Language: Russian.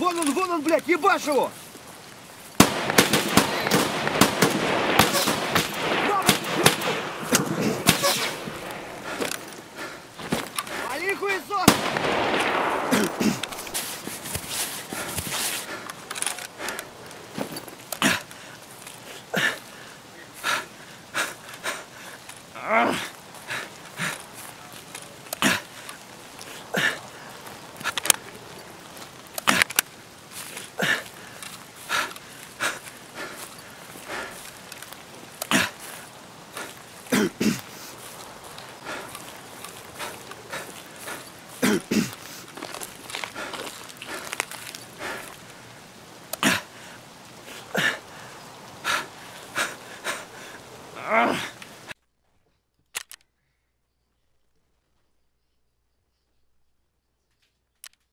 Вон он, вон он, блядь, ебашь его! Вали хуесос! Ugh. Ugh.